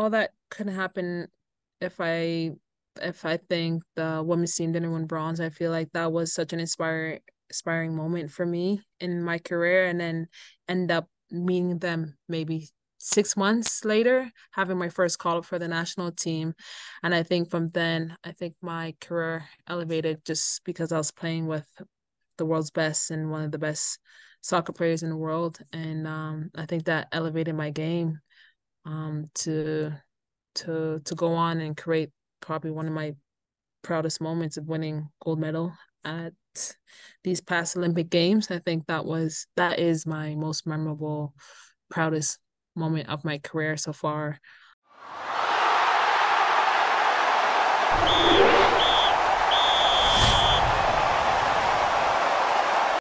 all that could happen if I if I think the women's team didn't win bronze. I feel like that was such an inspiring inspiring moment for me in my career and then end up meeting them maybe six months later having my first call up for the national team and i think from then i think my career elevated just because i was playing with the world's best and one of the best soccer players in the world and um, i think that elevated my game um, to to to go on and create probably one of my proudest moments of winning gold medal at these past Olympic Games. I think that was that is my most memorable, proudest moment of my career so far.